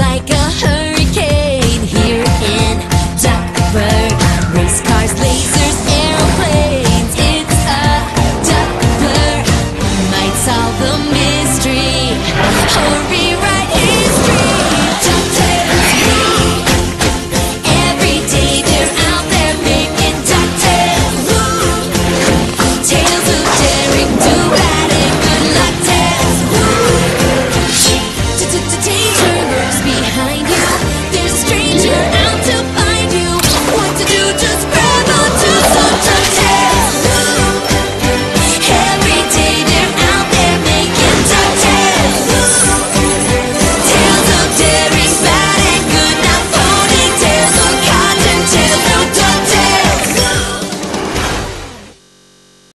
like a hurricane here in Duckburg. Race cars, lasers, airplanes, it's a Duckburg. Might solve the mystery. Hurry